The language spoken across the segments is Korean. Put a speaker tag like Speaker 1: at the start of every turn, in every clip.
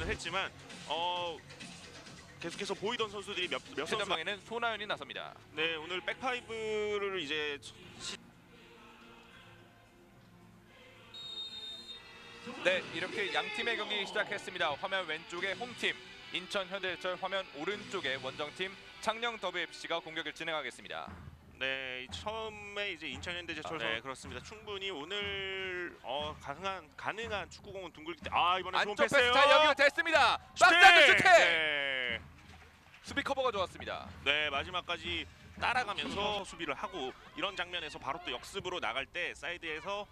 Speaker 1: 역전을 했지만 어 계속해서 보이던 선수들이 몇, 몇 선수가
Speaker 2: 최전방에는 손화연이 나섭니다.
Speaker 1: 네 오늘 back five를 이제 시,
Speaker 2: 네, 이렇게 양 팀의 경기 시작했습니다. 화면 왼쪽에 홈팀 인천 현대제철, 화면 오른쪽에 원정팀 창녕 WFC가 공격을 진행하겠습니다.
Speaker 1: 네 처음에 이제 인천현대제철
Speaker 2: 아,
Speaker 1: 네.
Speaker 2: 네.
Speaker 1: 그렇습니다 충분히 오늘 어 가능한 가능한 축구공은 둥글기 때 아 이번에 좋은
Speaker 2: 안쪽 패스
Speaker 1: 패스예요
Speaker 2: 잘 연결 됐습니다.
Speaker 1: 슈팅!
Speaker 2: 박스 슈팅!
Speaker 1: 네.
Speaker 2: 수비 커버가 좋았습니다.
Speaker 1: 네 마지막까지 따라가면서 수비를 하고 이런 장면에서 바로 또 역습으로 나갈 때 사이드에서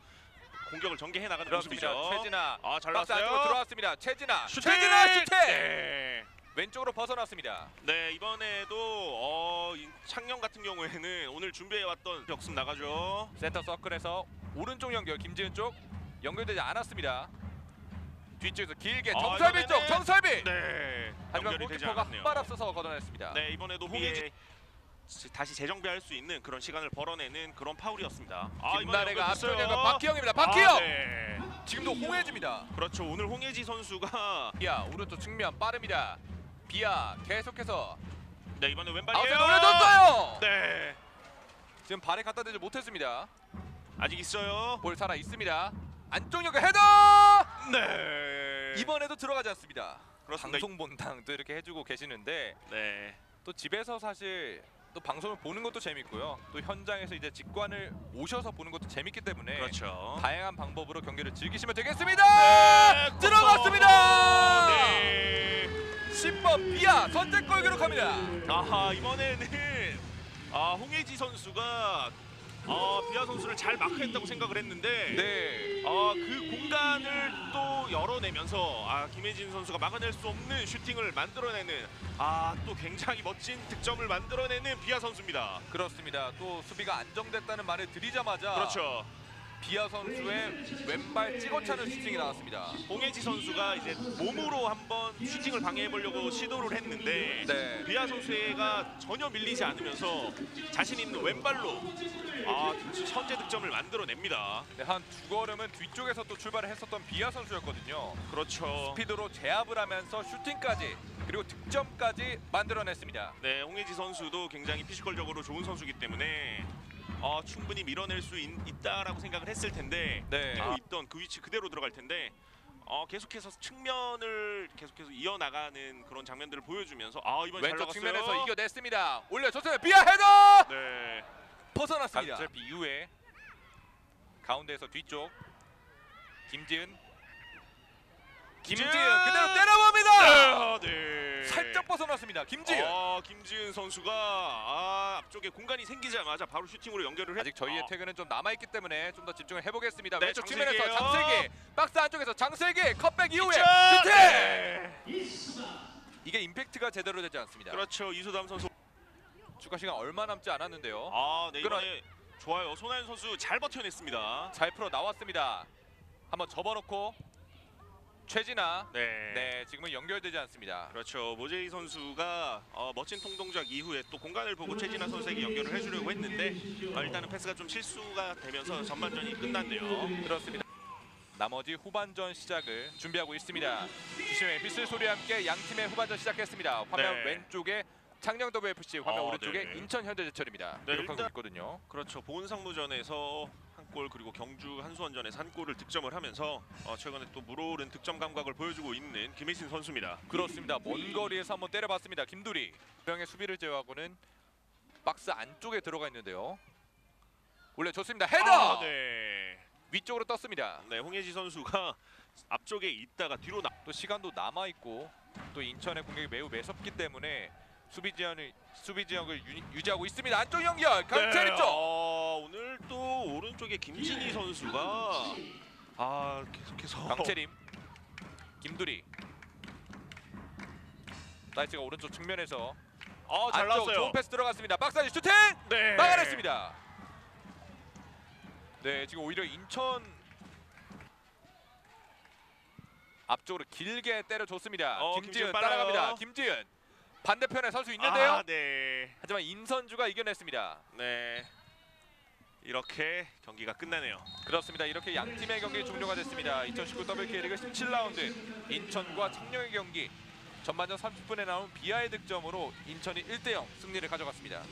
Speaker 1: 공격을 전개해 나가는
Speaker 2: 그렇습니다.
Speaker 1: 모습이죠.
Speaker 2: 최진아
Speaker 1: 아 잘
Speaker 2: 박스 안쪽으로
Speaker 1: 나왔어요.
Speaker 2: 들어왔습니다. 최진아
Speaker 1: 슈팅!
Speaker 2: 최진아 슈팅!
Speaker 1: 네.
Speaker 2: 왼쪽으로 벗어났습니다.
Speaker 1: 네 이번에도 어, 이 창녕 같은 경우에는 오늘 준비해왔던 역습 나가죠.
Speaker 2: 센터 서클에서 오른쪽 연결 김지은 쪽 연결되지 않았습니다. 뒤쪽에서 길게
Speaker 1: 아,
Speaker 2: 정설비 쪽 정설비.
Speaker 1: 네.
Speaker 2: 하지만 골키퍼가
Speaker 1: 않았네요.
Speaker 2: 한발 앞서서 걷어냈습니다.
Speaker 1: 네 이번에도 홍예지 다시 재정비할 수 있는 그런 시간을 벌어내는 그런 파울이었습니다. 아,
Speaker 2: 김나래가
Speaker 1: 연결됐어요.
Speaker 2: 앞쪽 연결 박기영입니다. 박기영.
Speaker 1: 아, 네.
Speaker 2: 지금도 홍해집니다.
Speaker 1: 그렇죠. 오늘 홍예지 선수가
Speaker 2: 비아 오른쪽 측면 빠릅니다. 비아 계속해서
Speaker 1: 네 이번에 왼발이에요.
Speaker 2: 올려줬어요.
Speaker 1: 네.
Speaker 2: 지금 발에 갖다 대지 못했습니다.
Speaker 1: 아직 있어요.
Speaker 2: 볼 살아 있습니다. 안쪽 연결 헤더.
Speaker 1: 네.
Speaker 2: 이번에도 들어가지 않습니다.
Speaker 1: 그렇습니다.
Speaker 2: 방송 본당도 이렇게 해주고 계시는데
Speaker 1: 네.
Speaker 2: 또 집에서 사실 또 방송을 보는 것도 재밌고요. 또 현장에서 이제 직관을 오셔서 보는 것도 재밌기 때문에
Speaker 1: 그렇죠.
Speaker 2: 다양한 방법으로 경기를 즐기시면 되겠습니다.
Speaker 1: 네,
Speaker 2: 들어갔습니다.
Speaker 1: 네.
Speaker 2: 10번 비아 선제골 기록합니다.
Speaker 1: 아하 이번에는 아 홍예지 선수가 아 비아 선수를 잘 마크했다고 생각을 했는데
Speaker 2: 네.
Speaker 1: 아 그 공간을 또 열어내면서 아 김혜진 선수가 막아낼 수 없는 슈팅을 만들어내는 아 또 굉장히 멋진 득점을 만들어내는 비아 선수입니다.
Speaker 2: 그렇습니다. 또 수비가 안정됐다는 말을 드리자마자
Speaker 1: 그렇죠.
Speaker 2: 비아 선수의 왼발 찍어차는 슈팅이 나왔습니다.
Speaker 1: 홍예지 선수가 이제 몸으로 한번 슈팅을 방해해 보려고 시도를 했는데
Speaker 2: 네.
Speaker 1: 비아 선수가 전혀 밀리지 않으면서 자신 있는 왼발로 아 현재 득점을 만들어냅니다.
Speaker 2: 네, 한두 걸음은 뒤쪽에서 또 출발을 했었던 비아 선수였거든요.
Speaker 1: 그렇죠.
Speaker 2: 스피드로 제압을 하면서 슈팅까지 그리고 득점까지 만들어냈습니다.
Speaker 1: 네, 홍예지 선수도 굉장히 피지컬적으로 좋은 선수이기 때문에 어, 충분히 밀어낼 수 있, 있다라고 생각을 했을 텐데
Speaker 2: 네.
Speaker 1: 뛰고 있던 그 위치 그대로 들어갈 텐데 어, 계속해서 측면을 계속해서 이어나가는 그런 장면들을 보여주면서 아 이번 잘
Speaker 2: 왼쪽
Speaker 1: 나갔어요.
Speaker 2: 측면에서 이겨냈습니다. 올려줬어요. 비아 헤더
Speaker 1: 네,
Speaker 2: 벗어났습니다. 제 이후에 가운데에서 뒤쪽 김지은 김지은
Speaker 1: 김지은!
Speaker 2: 그대로 때려봅니다.
Speaker 1: 아, 네.
Speaker 2: 살짝 벗어났습니다. 김지은
Speaker 1: 아, 김지은 선수가 아, 앞쪽에 공간이 생기자마자 바로 슈팅으로 연결을 했.
Speaker 2: 아직 저희의
Speaker 1: 아,
Speaker 2: 퇴근은 좀 남아 있기 때문에 좀 더 집중을 해보겠습니다.
Speaker 1: 네,
Speaker 2: 왼쪽
Speaker 1: 장슬기예요.
Speaker 2: 측면에서 장슬기 박스 안쪽에서 장슬기 cutback 이후에
Speaker 1: 자,
Speaker 2: 슈팅
Speaker 1: 네.
Speaker 2: 이게 임팩트가 제대로 되지 않습니다.
Speaker 1: 그렇죠 이소담 선수.
Speaker 2: 추가 시간 얼마 남지 않았는데요.
Speaker 1: 아, 네 이번에 좋아요. 손하연 선수 잘 버텨냈습니다.
Speaker 2: 잘 풀어 나왔습니다. 한번 접어놓고 최진아
Speaker 1: 네.
Speaker 2: 네 지금은 연결되지 않습니다.
Speaker 1: 그렇죠. 모제이 선수가 어, 멋진 통동작 이후에 또 공간을 보고 최진아 선수에게 연결을 해주려고 했는데 어, 일단은 패스가 좀 실수가 되면서 전반전이 끝났네요.
Speaker 2: 그렇습니다. 나머지 후반전 시작을 준비하고 있습니다. 주심의 휘슬 소리와 함께 양 팀의 후반전 시작했습니다. 화면
Speaker 1: 네.
Speaker 2: 왼쪽에 창녕 WFC, 화면
Speaker 1: 어,
Speaker 2: 오른쪽에
Speaker 1: 네.
Speaker 2: 인천 현대제철입니다.
Speaker 1: 네,
Speaker 2: 기록하고
Speaker 1: 일단-
Speaker 2: 있거든요.
Speaker 1: 그렇죠. 보은 상무전에서 한골 그리고 경주 한수원전에서 한 골을 득점을 하면서 어, 최근에 또 물오른 득점 감각을 보여주고 있는 김혜신 선수입니다.
Speaker 2: 그렇습니다. 먼 거리에서 한번 때려봤습니다. 김두리. 명의 수비를 제외하고는 박스 안쪽에 들어가 있는데요. 올려 좋습니다. 헤더
Speaker 1: 아, 네.
Speaker 2: 위쪽으로 떴습니다.
Speaker 1: 네, 홍예지 선수가 앞쪽에 있다가 뒤로 나.
Speaker 2: 또 시간도 남아 있고 또 인천의 공격이 매우 매섭기 때문에 수비 지역을 수비 지역을 유, 유지하고 있습니다. 안쪽 연결 강철이 쪽.
Speaker 1: 어, 오늘 또 오른쪽에 김진희 선수가 아 계속해서
Speaker 2: 강채림 김두리 나이스가 오른쪽 측면에서
Speaker 1: 아, 잘
Speaker 2: 안쪽
Speaker 1: 나왔어요.
Speaker 2: 좋은 패스 들어갔습니다. 박사지 슈팅
Speaker 1: 네.
Speaker 2: 막아냈습니다. 네 지금 오히려 인천 앞쪽으로 길게 때려줬습니다.
Speaker 1: 어,
Speaker 2: 김지은
Speaker 1: 김지은 빨라요.
Speaker 2: 따라갑니다. 김지은 반대편에 설수 있는데요.
Speaker 1: 아, 네.
Speaker 2: 하지만 인선주가 이겨냈습니다.
Speaker 1: 네. 이렇게 경기가 끝나네요.
Speaker 2: 그렇습니다. 이렇게 양 팀의 경기 종료가 됐습니다. 2019 WK리그 17라운드 인천과 창녕의 경기 전반전 30분에 나온 비하의 득점으로 인천이 1대0 승리를 가져갔습니다.